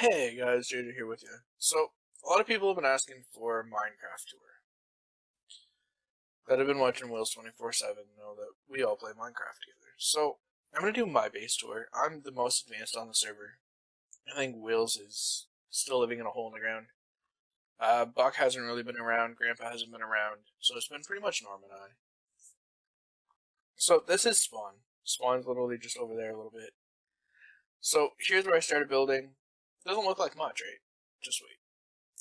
Hey guys, Jada here with you. So, a lot of people have been asking for a Minecraft tour. That have been watching Wheels 24 7 know that we all play Minecraft together. So, I'm going to do my base tour. I'm the most advanced on the server. I think Wheels is still living in a hole in the ground. Uh, Buck hasn't really been around, Grandpa hasn't been around, so it's been pretty much Norm and I. So, this is Spawn. Spawn's literally just over there a little bit. So, here's where I started building. Doesn't look like much, right? Just wait.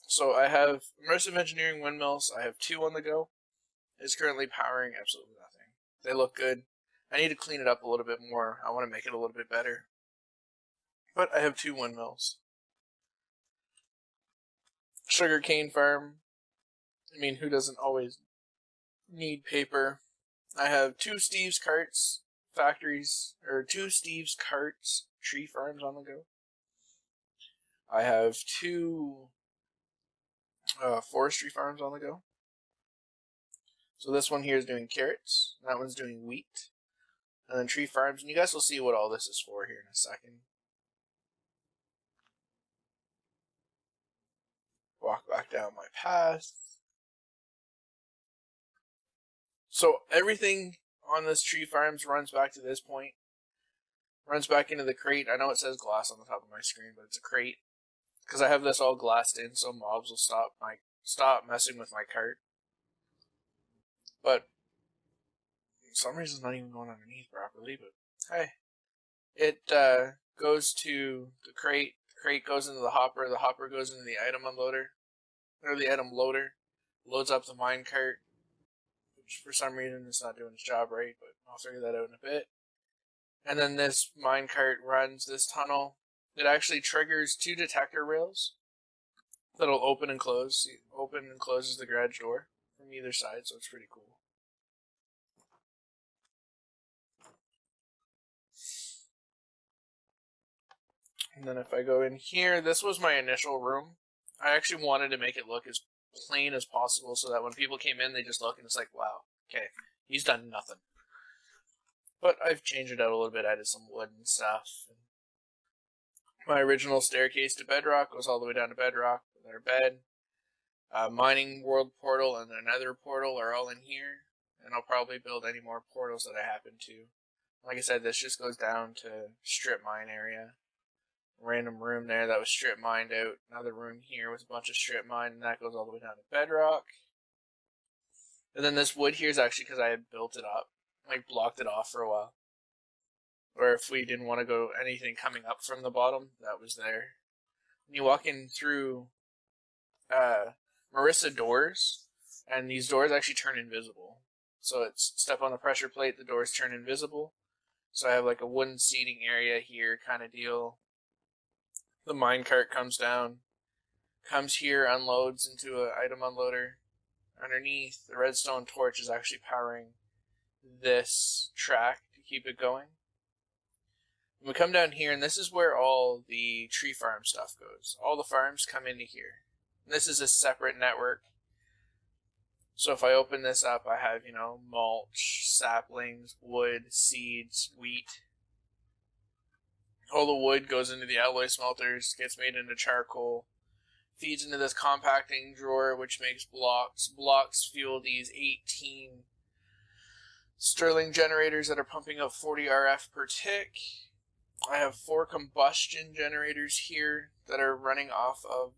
So I have immersive engineering windmills. I have two on the go. It's currently powering absolutely nothing. They look good. I need to clean it up a little bit more. I want to make it a little bit better. But I have two windmills. Sugarcane farm. I mean, who doesn't always need paper? I have two Steve's carts factories, or two Steve's carts tree farms on the go. I have two uh, forestry farms on the go. So this one here is doing carrots. That one's doing wheat. And then tree farms. And you guys will see what all this is for here in a second. Walk back down my path. So everything on this tree farms runs back to this point. Runs back into the crate. I know it says glass on the top of my screen, but it's a crate because I have this all glassed in, so mobs will stop my stop messing with my cart. But for some reason, it's not even going underneath properly. But hey, it uh, goes to the crate. The crate goes into the hopper. The hopper goes into the item unloader, or the item loader. Loads up the mine cart, which for some reason is not doing its job right. But I'll figure that out in a bit. And then this mine cart runs this tunnel it actually triggers two detector rails that'll open and close. Open and closes the garage door from either side, so it's pretty cool. And then if I go in here, this was my initial room. I actually wanted to make it look as plain as possible so that when people came in, they just look and it's like, wow, okay, he's done nothing. But I've changed it out a little bit, added some wood and stuff, and my original staircase to bedrock goes all the way down to bedrock with our bed. Uh, mining world portal and another portal are all in here, and I'll probably build any more portals that I happen to. Like I said, this just goes down to strip mine area. Random room there that was strip mined out. Another room here with a bunch of strip mine, and that goes all the way down to bedrock. And then this wood here is actually because I had built it up, like blocked it off for a while or if we didn't want to go anything coming up from the bottom, that was there. When you walk in through uh, Malisis doors, and these doors actually turn invisible. So it's step on the pressure plate, the doors turn invisible. So I have like a wooden seating area here kind of deal. The minecart comes down, comes here, unloads into an item unloader. Underneath, the redstone torch is actually powering this track to keep it going we come down here, and this is where all the tree farm stuff goes. All the farms come into here. This is a separate network. So if I open this up, I have, you know, mulch, saplings, wood, seeds, wheat. All the wood goes into the alloy smelters, gets made into charcoal, feeds into this compacting drawer, which makes blocks. Blocks fuel these 18 Stirling generators that are pumping up 40 RF per tick. I have four combustion generators here that are running off of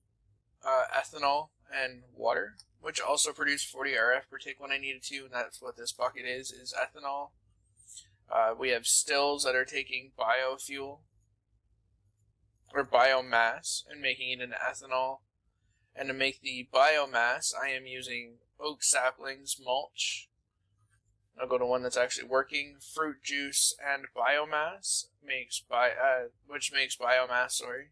uh, ethanol and water, which also produce 40 RF per tick when I needed to, and that's what this bucket is, is ethanol. Uh, we have stills that are taking biofuel or biomass and making it into ethanol. And to make the biomass, I am using oak saplings mulch I'll go to one that's actually working. Fruit juice and biomass makes bi uh, which makes biomass. Sorry.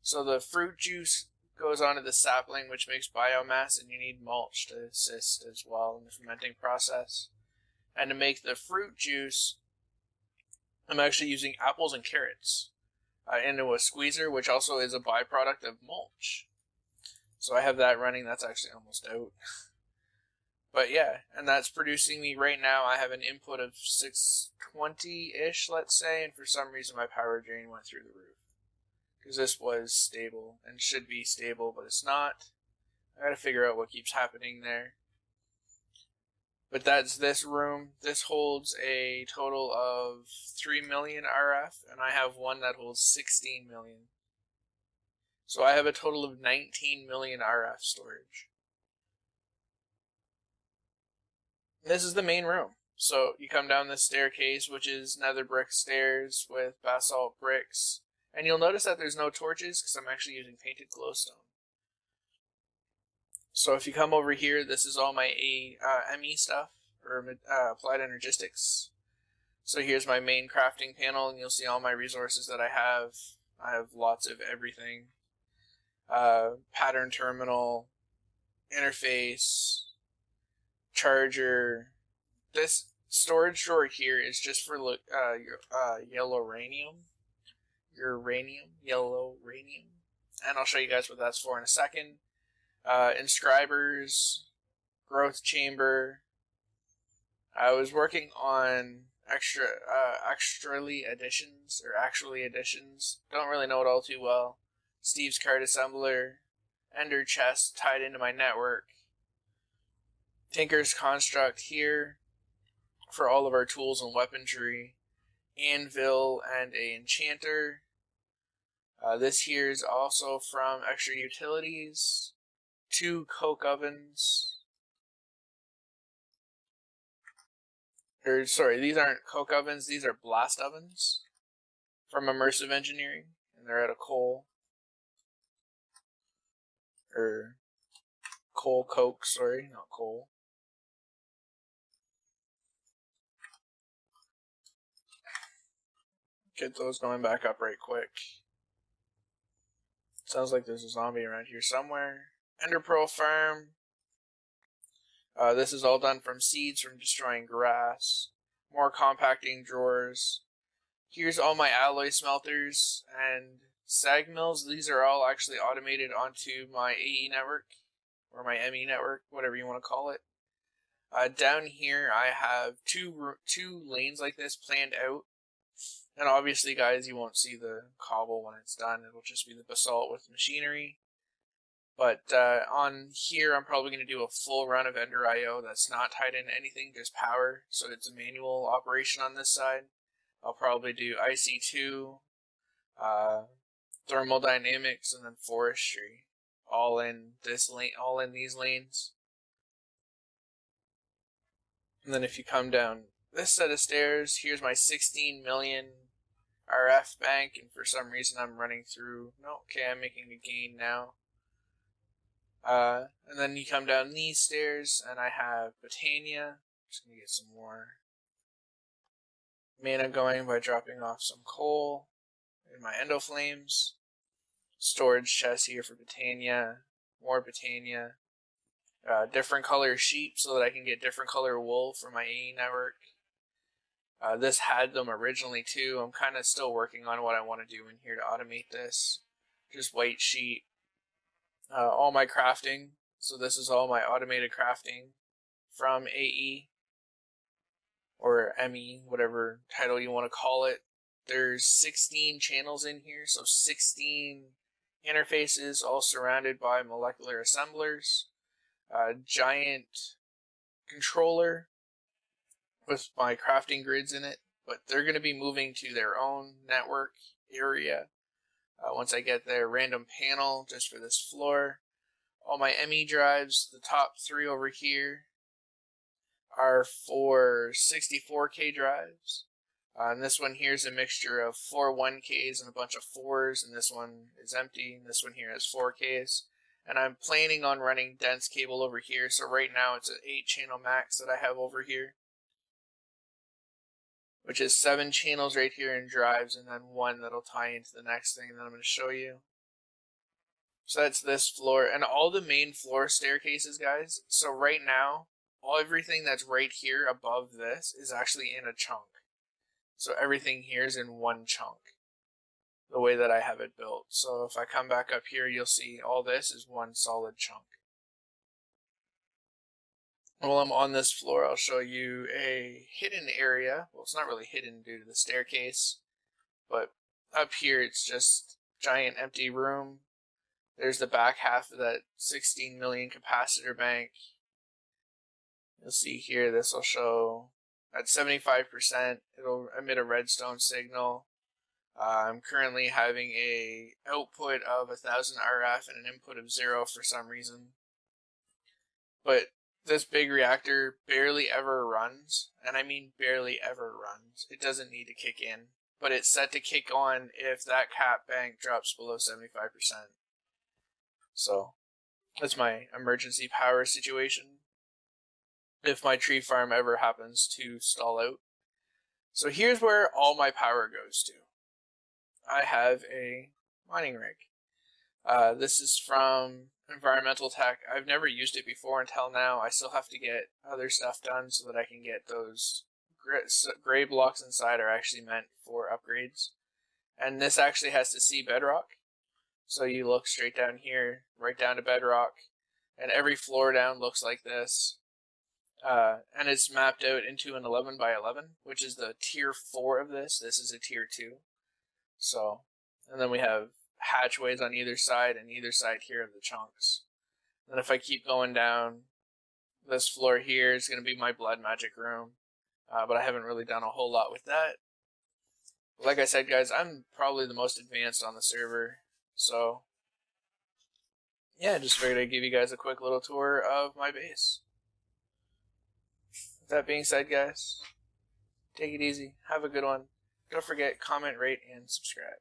So the fruit juice goes onto the sapling, which makes biomass, and you need mulch to assist as well in the fermenting process. And to make the fruit juice, I'm actually using apples and carrots uh, into a squeezer, which also is a byproduct of mulch. So I have that running. That's actually almost out. But yeah, and that's producing me right now. I have an input of 620 ish, let's say, and for some reason my power drain went through the roof. because this was stable and should be stable, but it's not. I gotta figure out what keeps happening there. But that's this room. This holds a total of 3 million RF, and I have one that holds 16 million. So I have a total of 19 million RF storage. This is the main room. So you come down this staircase, which is nether brick stairs with basalt bricks. And you'll notice that there's no torches because I'm actually using painted glowstone. So if you come over here, this is all my A, uh, ME stuff, or uh, Applied Energistics. So here's my main crafting panel, and you'll see all my resources that I have. I have lots of everything. Uh, pattern terminal, interface, charger. This storage drawer here is just for uh, uh, yellow uranium. Uranium, yellow uranium. And I'll show you guys what that's for in a second. Uh, inscribers, growth chamber. I was working on extra, uh, extrally additions or actually additions. Don't really know it all too well. Steve's cart assembler, Ender chest tied into my network, Tinker's construct here for all of our tools and weaponry, anvil and a enchanter. Uh, this here is also from extra utilities, two coke ovens. Or sorry, these aren't coke ovens; these are blast ovens from immersive engineering, and they're out of coal or coal coke. Sorry, not coal. Get those going back up right quick. Sounds like there's a zombie around here somewhere. Ender Pearl Farm. Uh, this is all done from seeds from destroying grass. More compacting drawers. Here's all my alloy smelters and sag mills. These are all actually automated onto my AE network or my ME network, whatever you want to call it. Uh, down here, I have two two lanes like this planned out and obviously, guys, you won't see the cobble when it's done. It'll just be the basalt with machinery. But uh, on here, I'm probably going to do a full run of Ender IO that's not tied into anything, just power. So it's a manual operation on this side. I'll probably do IC2, uh, thermodynamics, and then forestry, all in this lane, all in these lanes. And then if you come down this set of stairs, here's my 16 million RF bank, and for some reason I'm running through. No, okay, I'm making a gain now. Uh, and then you come down these stairs, and I have Botania. Just gonna get some more mana going by dropping off some coal in my Endoflames. Storage chest here for Botania. More Botania. Uh, different color sheep so that I can get different color wool for my AE network. Uh, this had them originally too. I'm kind of still working on what I want to do in here to automate this. Just white sheet. Uh, all my crafting. So this is all my automated crafting from AE or ME, whatever title you want to call it. There's 16 channels in here, so 16 interfaces all surrounded by molecular assemblers. A giant controller with my crafting grids in it, but they're going to be moving to their own network area uh, once I get their random panel just for this floor. All my ME drives, the top three over here, are for 64K drives. Uh, and this one here is a mixture of four 1Ks and a bunch of 4s, and this one is empty, and this one here has 4Ks. And I'm planning on running dense cable over here, so right now it's an 8 channel max that I have over here which is seven channels right here in drives and then one that'll tie into the next thing that I'm going to show you. So that's this floor and all the main floor staircases, guys. So right now, all everything that's right here above this is actually in a chunk. So everything here is in one chunk, the way that I have it built. So if I come back up here, you'll see all this is one solid chunk. While I'm on this floor, I'll show you a hidden area. Well, it's not really hidden due to the staircase, but up here it's just giant empty room. There's the back half of that 16 million capacitor bank. You'll see here, this will show at 75%, it'll emit a redstone signal. Uh, I'm currently having a output of 1000 RF and an input of zero for some reason. But this big reactor barely ever runs, and I mean barely ever runs. It doesn't need to kick in, but it's set to kick on if that cap bank drops below 75%. So, that's my emergency power situation. If my tree farm ever happens to stall out. So here's where all my power goes to. I have a mining rig. Uh, this is from Environmental Tech. I've never used it before until now. I still have to get other stuff done so that I can get those gray blocks inside are actually meant for upgrades. And this actually has to see bedrock. So you look straight down here, right down to bedrock, and every floor down looks like this. Uh, and it's mapped out into an 11 by 11, which is the tier 4 of this. This is a tier 2. So, and then we have hatchways on either side and either side here of the chunks. And if I keep going down, this floor here is going to be my blood magic room. Uh, but I haven't really done a whole lot with that. Like I said, guys, I'm probably the most advanced on the server. So, yeah, just figured I'd give you guys a quick little tour of my base. With that being said, guys, take it easy. Have a good one. Don't forget, comment, rate, and subscribe.